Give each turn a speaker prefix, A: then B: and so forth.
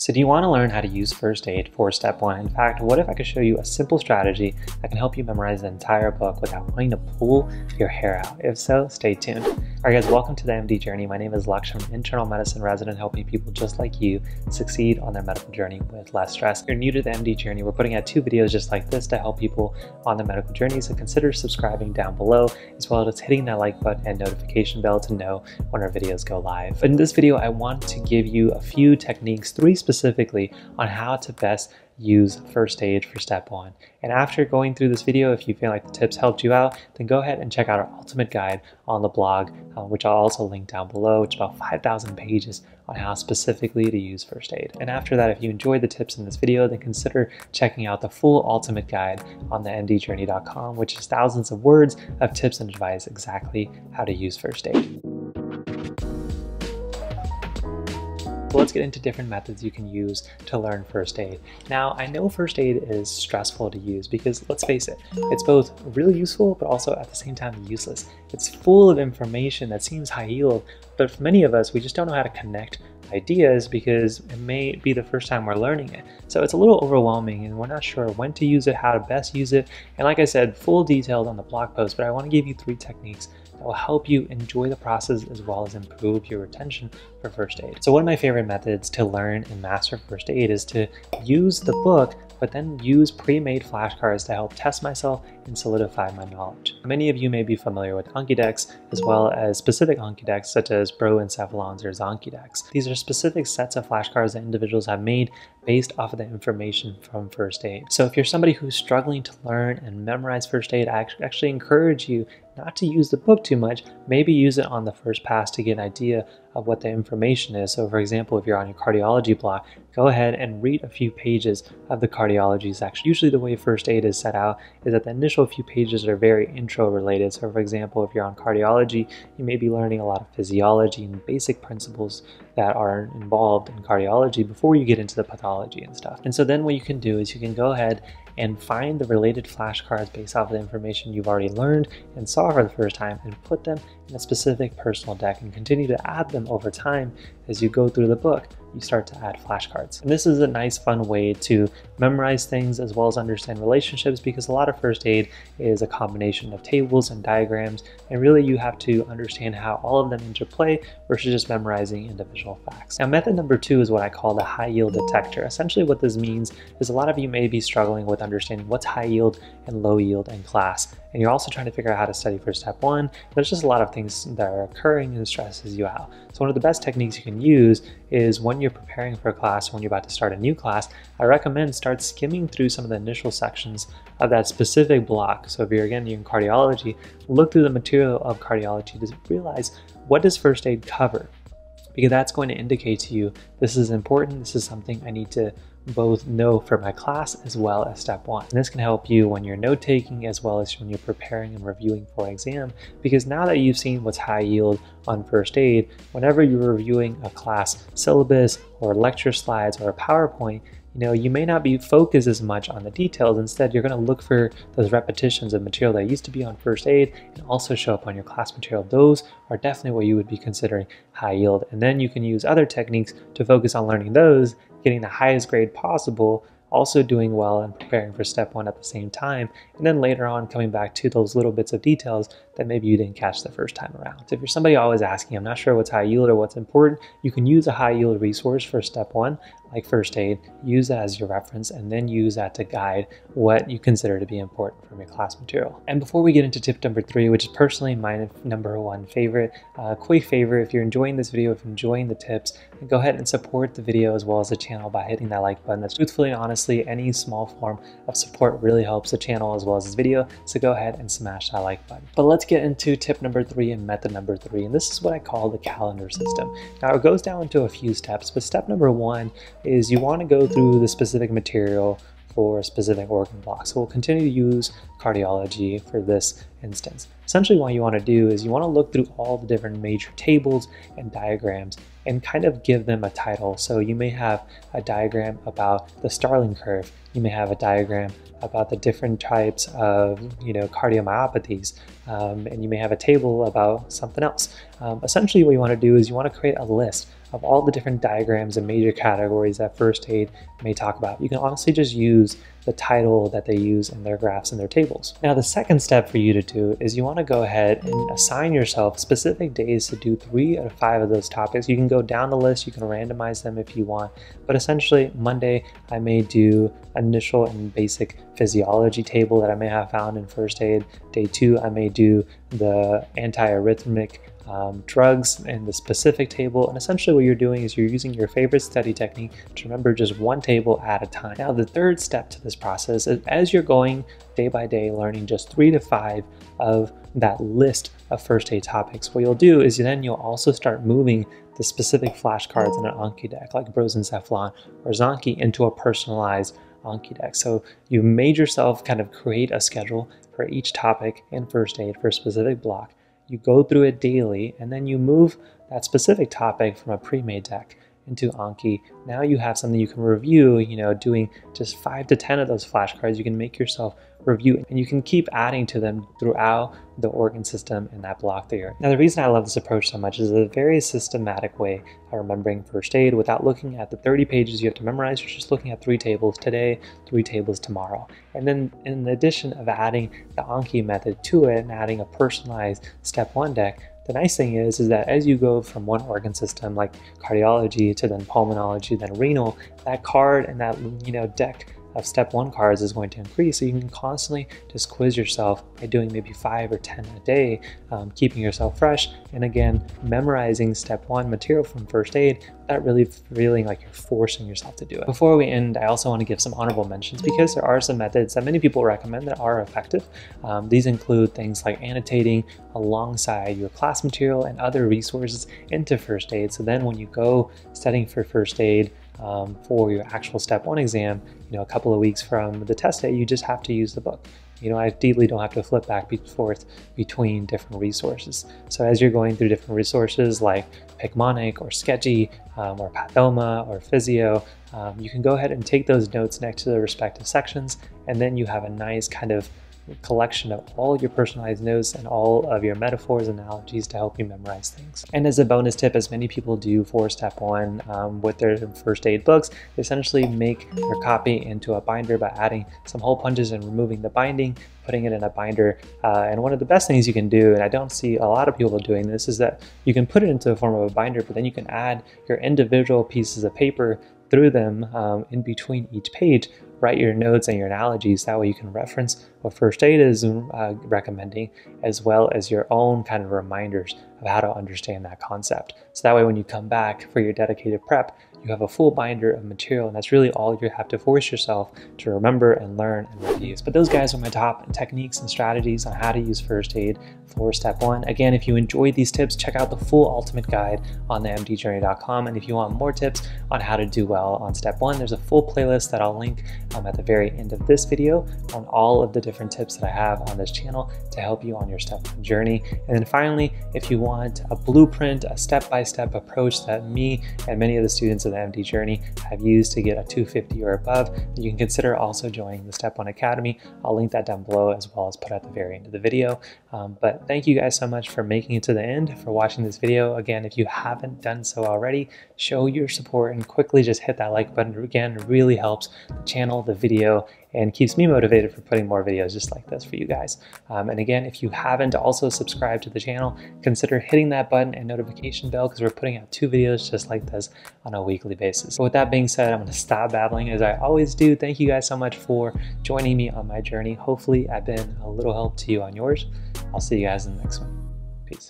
A: So do you want to learn how to use first aid for step one? In fact, what if I could show you a simple strategy that can help you memorize the entire book without wanting to pull your hair out? If so, stay tuned. All right guys, welcome to the MD Journey. My name is Laksh. I'm an internal medicine resident helping people just like you succeed on their medical journey with less stress. If you're new to the MD Journey, we're putting out two videos just like this to help people on their medical journey. So consider subscribing down below as well as hitting that like button and notification bell to know when our videos go live. In this video, I want to give you a few techniques, three specific specifically on how to best use first aid for step one. And after going through this video, if you feel like the tips helped you out, then go ahead and check out our ultimate guide on the blog, uh, which I'll also link down below. It's about 5,000 pages on how specifically to use first aid. And after that, if you enjoyed the tips in this video, then consider checking out the full ultimate guide on the mdjourney.com, which is thousands of words of tips and advice exactly how to use first aid. Let's get into different methods you can use to learn first aid. Now, I know first aid is stressful to use because let's face it, it's both really useful but also at the same time useless. It's full of information that seems high yield, but for many of us, we just don't know how to connect ideas because it may be the first time we're learning it. So it's a little overwhelming and we're not sure when to use it, how to best use it. And like I said, full details on the blog post, but I want to give you three techniques that will help you enjoy the process as well as improve your retention for first aid. So one of my favorite methods to learn and master first aid is to use the book but then use pre-made flashcards to help test myself and solidify my knowledge. Many of you may be familiar with Anki decks as well as specific Anki decks such as Brosencephalons or Zanki decks. These are specific sets of flashcards that individuals have made based off of the information from first aid. So if you're somebody who's struggling to learn and memorize first aid, I actually encourage you not to use the book too much, maybe use it on the first pass to get an idea of what the information is. So for example, if you're on your cardiology block, go ahead and read a few pages of the cardiology section. Usually the way first aid is set out is that the initial few pages that are very intro related. So for example, if you're on cardiology, you may be learning a lot of physiology and basic principles that are involved in cardiology before you get into the pathology and stuff. And so then what you can do is you can go ahead and find the related flashcards based off of the information you've already learned and saw for the first time and put them in a specific personal deck and continue to add them over time as you go through the book you start to add flashcards. And this is a nice fun way to memorize things as well as understand relationships because a lot of first aid is a combination of tables and diagrams and really you have to understand how all of them interplay versus just memorizing individual facts. Now method number two is what I call the high yield detector. Essentially what this means is a lot of you may be struggling with understanding what's high yield and low yield in class and you're also trying to figure out how to study for step one. There's just a lot of things that are occurring and stresses you out. So one of the best techniques you can use is when you're preparing for a class, when you're about to start a new class, I recommend start skimming through some of the initial sections of that specific block. So if you're again in cardiology, look through the material of cardiology to realize what does first aid cover? Because that's going to indicate to you this is important, this is something I need to both know for my class as well as step one. And this can help you when you're note taking as well as when you're preparing and reviewing for exam because now that you've seen what's high yield on first aid, whenever you're reviewing a class syllabus or lecture slides or a PowerPoint, you know, you may not be focused as much on the details. Instead, you're going to look for those repetitions of material that used to be on first aid and also show up on your class material. Those are definitely what you would be considering high yield. And then you can use other techniques to focus on learning those getting the highest grade possible, also doing well and preparing for step one at the same time, and then later on coming back to those little bits of details that maybe you didn't catch the first time around. So if you're somebody always asking, I'm not sure what's high yield or what's important, you can use a high yield resource for step one, like first aid, use that as your reference, and then use that to guide what you consider to be important from your class material. And before we get into tip number three, which is personally my number one favorite, uh, quick favor, if you're enjoying this video, if you're enjoying the tips, go ahead and support the video as well as the channel by hitting that like button. That's truthfully and honestly, any small form of support really helps the channel as well as this video, so go ahead and smash that like button. But let's get into tip number three and method number three, and this is what I call the calendar system. Now it goes down into a few steps, but step number one is you want to go through the specific material for a specific organ blocks. So we'll continue to use cardiology for this instance. Essentially what you want to do is you want to look through all the different major tables and diagrams and kind of give them a title. So you may have a diagram about the Starling curve. You may have a diagram about the different types of you know cardiomyopathies um, and you may have a table about something else. Um, essentially what you want to do is you want to create a list of all the different diagrams and major categories that first aid may talk about. You can honestly just use the title that they use in their graphs and their tables. Now, the second step for you to do is you want to go ahead and assign yourself specific days to do three of five of those topics. You can go down the list, you can randomize them if you want, but essentially Monday, I may do initial and basic physiology table that I may have found in first aid. Day two, I may do the antiarrhythmic um, drugs in the specific table. And essentially what you're doing is you're using your favorite study technique to remember just one table at a time. Now, the third step to this process is as you're going day by day, learning just three to five of that list of first aid topics, what you'll do is then you'll also start moving the specific flashcards in an Anki deck like Brosencephalon or Zanki into a personalized Anki deck. So you made yourself kind of create a schedule for each topic in first aid for a specific block you go through it daily, and then you move that specific topic from a pre-made deck into Anki. Now you have something you can review, you know, doing just five to 10 of those flashcards. You can make yourself review and you can keep adding to them throughout the organ system in that block there. Now the reason I love this approach so much is a very systematic way of remembering first aid without looking at the 30 pages you have to memorize. You're just looking at three tables today, three tables tomorrow. And then in addition of adding the Anki method to it and adding a personalized step one deck, the nice thing is, is that as you go from one organ system like cardiology to then pulmonology, then renal, that card and that you know deck of step one cards is going to increase. So you can constantly just quiz yourself by doing maybe five or 10 a day, um, keeping yourself fresh. And again, memorizing step one material from first aid without really feeling like you're forcing yourself to do it. Before we end, I also want to give some honorable mentions because there are some methods that many people recommend that are effective. Um, these include things like annotating alongside your class material and other resources into first aid. So then when you go studying for first aid, um, for your actual step one exam, you know, a couple of weeks from the test day, you just have to use the book. You know, I ideally don't have to flip back and forth between different resources. So as you're going through different resources like Picmonic or Sketchy um, or Pathoma or Physeo, um, you can go ahead and take those notes next to the respective sections, and then you have a nice kind of collection of all your personalized notes and all of your metaphors and analogies to help you memorize things. And as a bonus tip, as many people do for step one um, with their first aid books, they essentially make your copy into a binder by adding some hole punches and removing the binding, putting it in a binder. Uh, and one of the best things you can do, and I don't see a lot of people doing this, is that you can put it into the form of a binder, but then you can add your individual pieces of paper through them um, in between each page write your notes and your analogies. That way you can reference what first aid is uh, recommending, as well as your own kind of reminders of how to understand that concept. So that way when you come back for your dedicated prep, you have a full binder of material and that's really all you have to force yourself to remember and learn and review. But those guys are my top techniques and strategies on how to use first aid for step one. Again, if you enjoyed these tips, check out the full ultimate guide on the mdjourney.com. And if you want more tips on how to do well on step one, there's a full playlist that I'll link um, at the very end of this video on all of the different tips that I have on this channel to help you on your step one journey. And then finally, if you want a blueprint, a step-by-step -step approach that me and many of the students of the MD Journey have used to get a 250 or above, you can consider also joining the Step 1 Academy. I'll link that down below as well as put at the very end of the video. Um, but thank you guys so much for making it to the end, for watching this video. Again, if you haven't done so already, show your support and quickly just hit that like button. Again, really helps the channel, the video, and keeps me motivated for putting more videos just like this for you guys. Um, and again, if you haven't also subscribed to the channel, consider hitting that button and notification bell because we're putting out two videos just like this on a weekly basis. But with that being said, I'm to stop babbling as I always do. Thank you guys so much for joining me on my journey. Hopefully I've been a little help to you on yours. I'll see you guys in the next one. Peace.